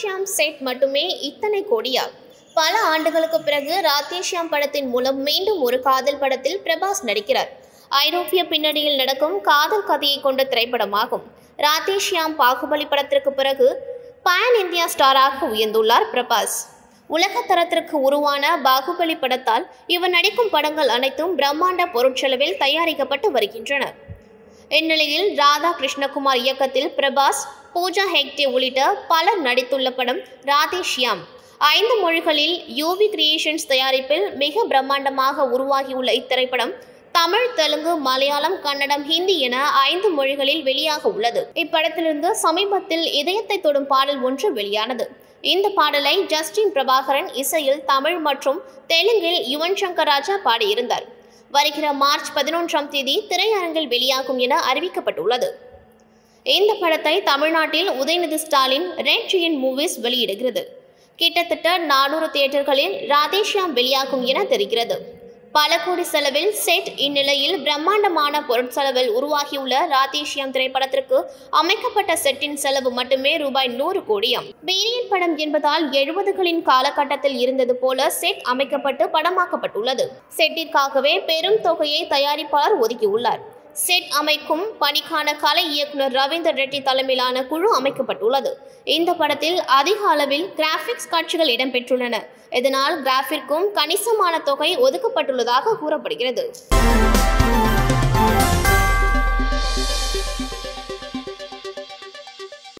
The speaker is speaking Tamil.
ராதேஷ்யாம் செட் மட்டுமே இத்தனை கோடியா பல ஆண்டுகளுக்கு பிறகு ராத்தேஷ்யாம் படத்தின் மூலம் மீண்டும் ஒரு காதல் படத்தில் பிரபாஸ் நடிக்கிறார். ஐரோப்பிய பின்னணியில் நடக்கும் காதல் கதையை கொண்ட திரைப்படமாகும். ராத்தேஷ்யாம் பாகுபலி படத்திற்கு பிறகு பான் இந்தியா ஸ்டாராக உயர்ந்துள்ளார் பிரபாஸ். உலக தரத்திற்கு உருவான பாகுபலி படத்தால் இவர் நடிக்கும் படங்கள் அனைத்தும் பிரம்மாண்ட பொருட்செலவில் தயாரிக்கப்பட்டு வருகின்றன. இந்நிலையில் ராதா கிருஷ்ணகுமார் இயக்கத்தில் பிரபாஸ் பூஜா ஹெக்டே உள்ளிட்ட பலர் நடித்துள்ள படம் ராதேஷ்யாம். ஐந்து மொழிகளில் யூவி கிரியேஷன்ஸ் தயாரிப்பில் மிக பிரம்மாண்டமாக உருவாகியுள்ள இத்திரைப்படம் தமிழ் தெலுங்கு மலையாளம் கன்னடம் ஹிந்தி என ஐந்து மொழிகளில் வெளியாக உள்ளது. இப்படத்திலிருந்து சமீபத்தில் இதயத்தை தொடும் பாடல் ஒன்று வெளியானது. இந்த பாடலை ஜஸ்டின் பிரபாகரன் இசையில் தமிழ் மற்றும் தெலுங்கில் யுவன் சங்கர் ராஜா பாடியிருந்தார். வருகிற மார்ச் பதினொன்றாம் தேதி திரையரங்கில் வெளியாகும் என அறிவிக்கப்பட்டுள்ளது. இந்த படத்தை தமிழ்நாட்டில் Udhayanidhi Stalin red giant movies வெளியிடுகிறது. கிட்டத்தட்ட நானூறு தியேட்டர்களில் ராதேஷ்யாம் வெளியாகும் என தெரிகிறது. பல கோடி செலவில் செட் இந்நிலையில் பிரம்மாண்டமான பொருட்செலவில் உருவாகியுள்ள ராதேஷியம் திரைப்படத்திற்கு அமைக்கப்பட்ட செட்டின் செலவு மட்டுமே ரூபாய் நூறு கோடியம். பீரியட் படம் என்பதால் எழுபதுகளின் காலகட்டத்தில் இருந்தது போல செட் அமைக்கப்பட்டு படமாக்கப்பட்டுள்ளது. செட்டிற்காகவே பெரும் தொகையை தயாரிப்பாளர் ஒதுக்கியுள்ளார். செட் அமைக்கும் பணிக்கான கலை இயக்குனர் ரவீந்தர் ரெட்டி தலைமையிலான குழு அமைக்கப்பட்டுள்ளது. இந்த படத்தில் அதிக அளவில் கிராபிக்ஸ் காட்சிகள் இடம்பெற்றுள்ளன. இதனால் கிராஃபிற்கும் கணிசமான தொகை ஒதுக்கப்பட்டுள்ளதாக கூறப்படுகிறது.